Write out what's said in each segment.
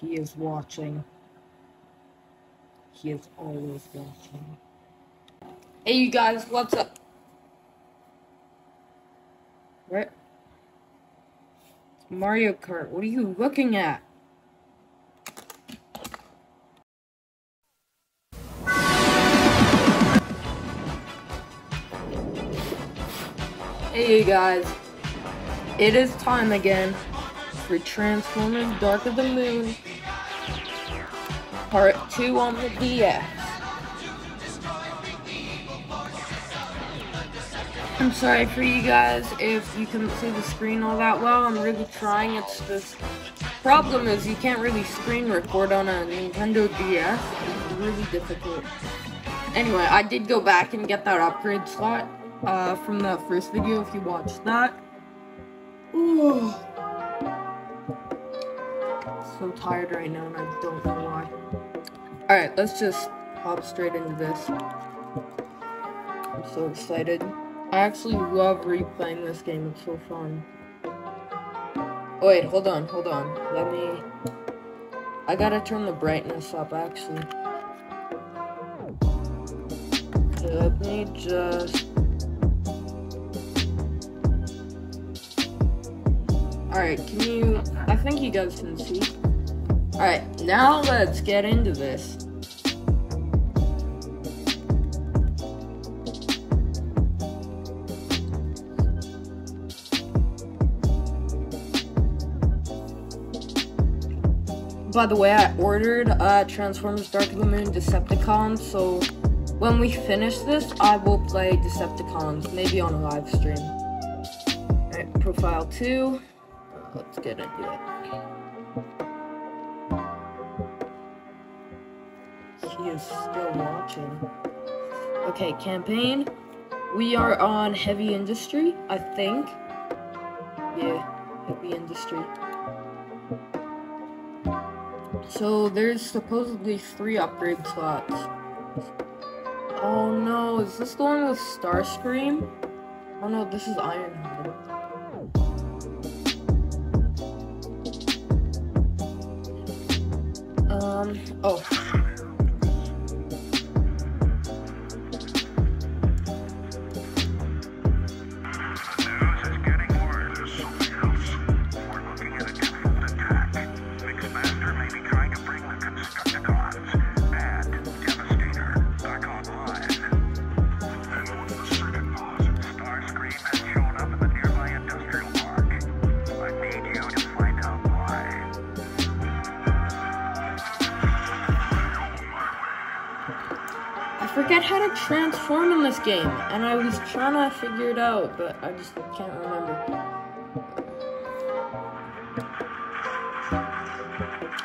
He is watching. He is always watching. Hey, you guys, what's up? What? Mario Kart, what are you looking at? Hey, you guys. It is time again for Transformers Dark of the Moon Part 2 on the DS. I'm sorry for you guys if you couldn't see the screen all that well. I'm really trying. It's just problem is you can't really screen record on a Nintendo DS. It's really difficult. Anyway, I did go back and get that upgrade slot uh, from the first video if you watched that. Ooh. So tired right now and I don't know why. Alright, let's just hop straight into this. I'm so excited. I actually love replaying this game, it's so fun. Oh, wait, hold on, hold on. Let me... I gotta turn the brightness up, actually. Let me just... Alright, can you... I think you guys can see. Alright, now let's get into this. By the way, I ordered uh, Transformers Dark of the Moon Decepticons, so when we finish this, I will play Decepticons, maybe on a live stream. Alright, profile 2. Let's get into it. He is still watching. Okay, campaign. We are on heavy industry, I think. Yeah, heavy industry. So there's supposedly three upgrade slots. Oh no, is this the one with Starscream? Oh no, this is Ironhide. Um, oh. To transform in this game, and I was trying to figure it out, but I just can't remember.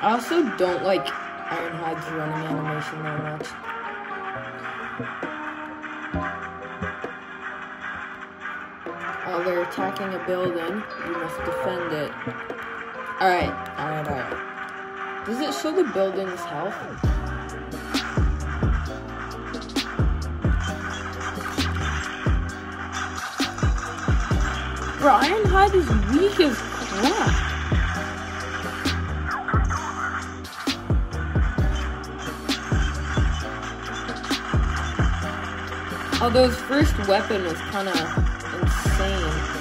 I also don't like Ironhide's running animation that much. Oh, they're attacking a building. You must defend it. Alright, alright, alright. Does it show the building's health? Bro, Ironhide is weak as crap. Although his first weapon was kind of insane.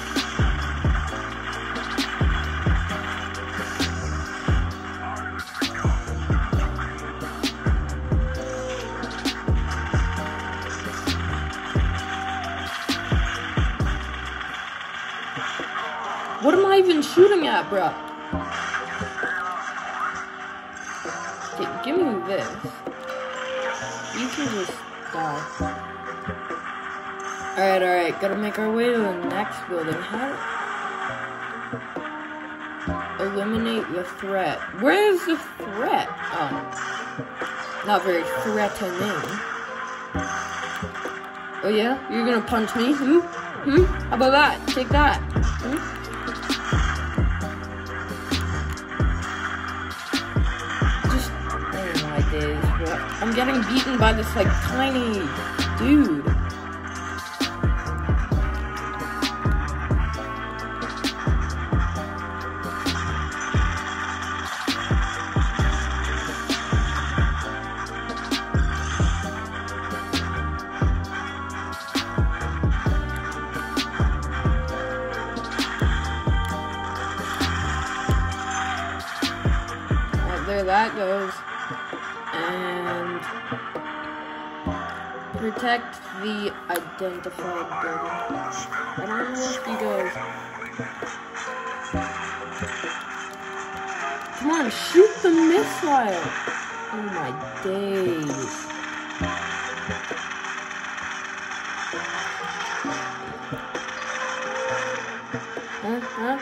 Even shooting at, bro? Okay, give me this. You can just die. Alright, alright, gotta make our way to the next building. How? Eliminate the threat. Where is the threat? Oh. Not very threatening. Oh yeah? You're gonna punch me? Hmm? Hmm? How about that? Take that. Hmm? I'm getting beaten by this like tiny dude. And protect the identified building. And I don't know if he goes. Come on, shoot the missile! Oh my days. Huh? Huh?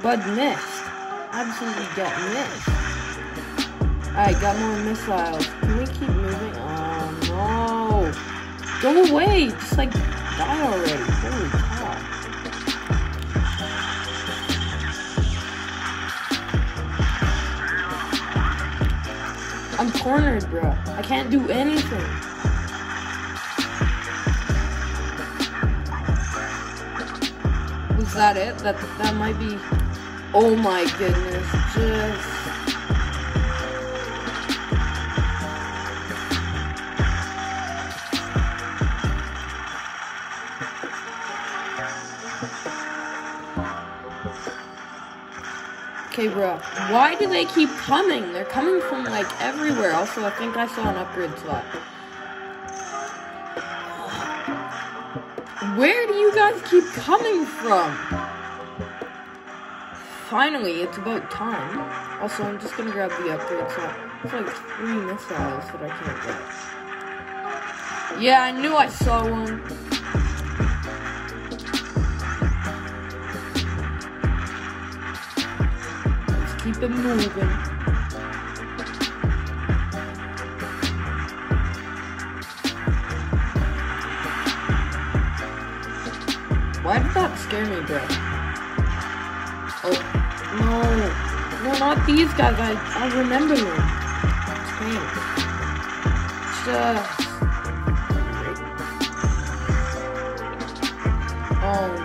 Bud missed. Absolutely got missed. Alright, got more missiles. Can we keep moving? Oh no! Go away! Just like die already. Holy cow. I'm cornered, bro. I can't do anything. Was that it? That that might be. Oh my goodness! Just. Bro. Why do they keep coming? They're coming from like everywhere. Also, I think I saw an upgrade slot. Where do you guys keep coming from? Finally, it's about time. Also, I'm just gonna grab the upgrade slot. It's like three missiles that I can't get. Yeah, I knew I saw one. Keep it moving. Why did that scare me, bro? Oh, no. No, not these guys. I, I remember them. Tanks. Just... Oh,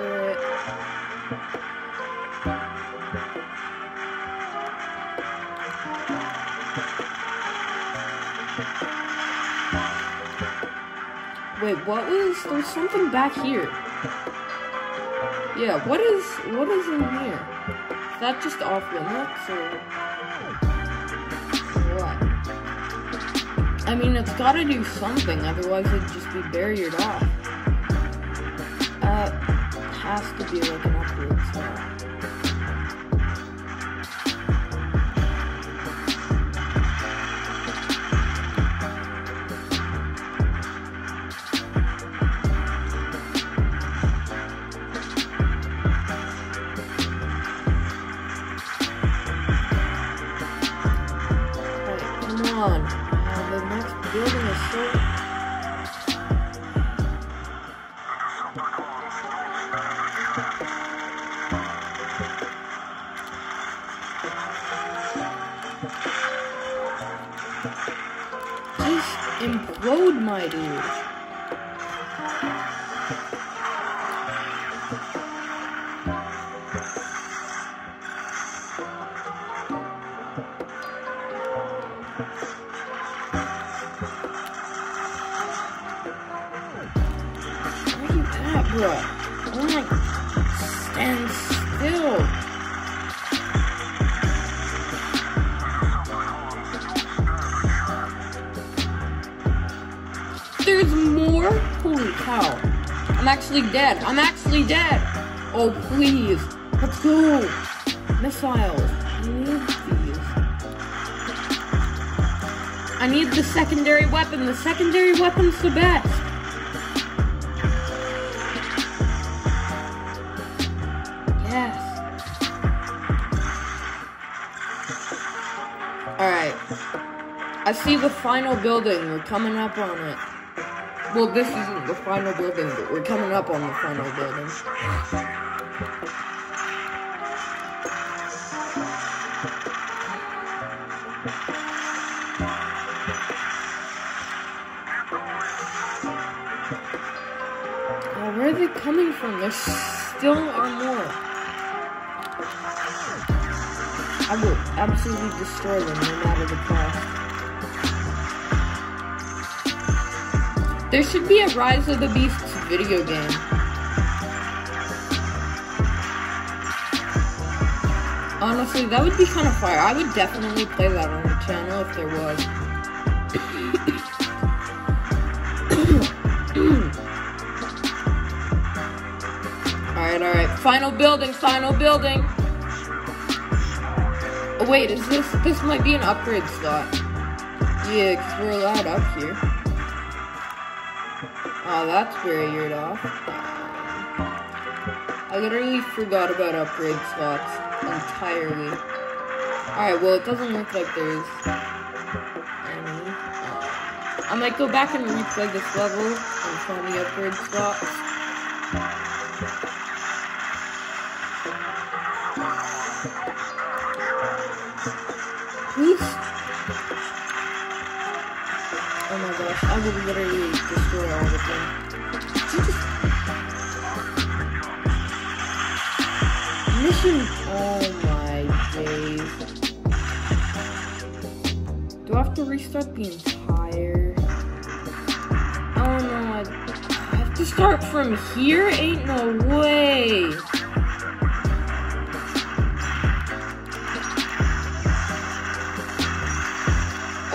the. Wait, what was there's something back here. Yeah, what is what is in here? Is that just off limits or what? I mean it's gotta do something, otherwise it'd just be barriered off. Uh has to be like an spot. Implode, my dude. Bro? Oh my... Stand actually dead. I'm actually dead. Oh, please. Let's go. Missiles. I need. The secondary weapon. The secondary weapon's the best. Yes. Alright. I see the final building. We're coming up on it. Well, this isn't the final building, but we're coming up on the final building. Uh, where are they coming from? There still are more. I will absolutely destroy them no matter the cost. There should be a Rise of the Beasts video game. Honestly, that would be kind of fire. I would definitely play that on the channel if there was. alright, alright. Final building, final building. Oh, wait, is this, this might be an upgrade slot. Yeah, because we're allowed up here. Oh, that's weird off. I literally forgot about upgrade slots entirely. Alright, well, it doesn't look like there's any. Uh, I might go back and replay this level and find the upgrade slots. Oh I will literally destroy all the things. Mission. Oh my days. Do I have to restart the entire? Oh no, I have to start from here? Ain't no way.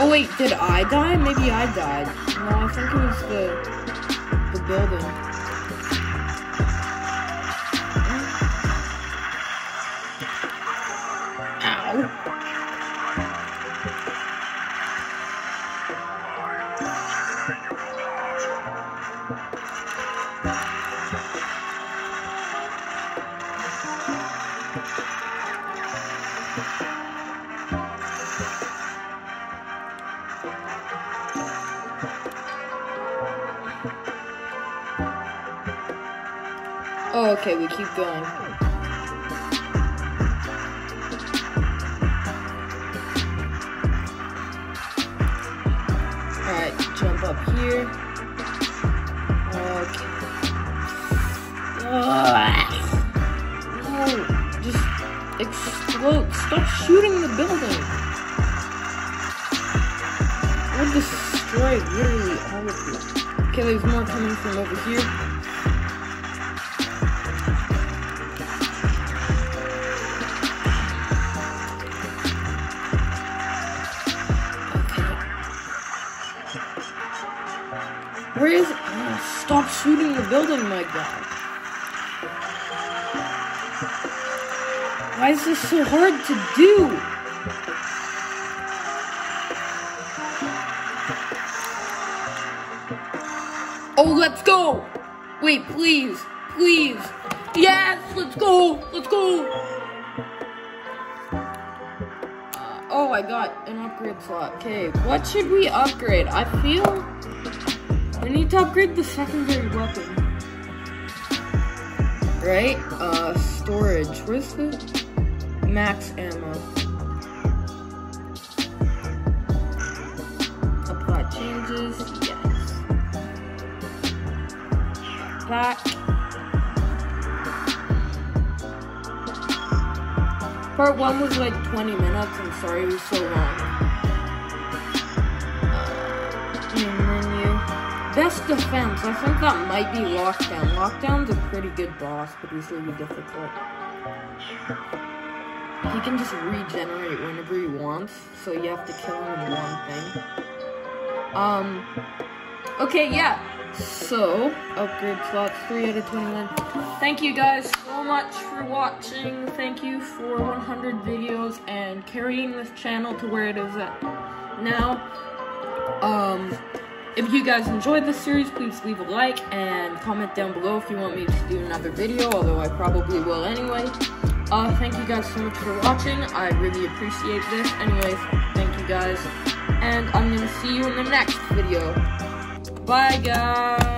Oh wait, did I die? Maybe I died. No, I think it was the the building. Ow. Okay, we keep going. Alright, jump up here. Okay. No, just explode. Stop shooting the building. Would destroy literally all of you. Okay, there's more coming from over here. Where is it? Oh, stop shooting the building, my god. Why is this so hard to do? Oh, let's go! Wait, please, please. Yes, let's go, let's go. Uh, oh, I got an upgrade slot. Okay, what should we upgrade? I feel we need to upgrade the secondary weapon. Right? Uh, storage. Where's the max ammo? Apply changes. Yes. Back. Part one was like 20 minutes. I'm sorry it was so long. Best defense. I think that might be Lockdown. Lockdown's a pretty good boss, but he's really difficult. He can just regenerate whenever he wants, so you have to kill him in one thing. Um, okay, yeah. So, upgrade slots 3 out of 21. Thank you guys so much for watching. Thank you for 100 videos and carrying this channel to where it is at now. Um, if you guys enjoyed this series, please leave a like and comment down below if you want me to do another video, although I probably will anyway. Uh, thank you guys so much for watching. I really appreciate this. Anyways, thank you guys. And I'm going to see you in the next video. Bye, guys.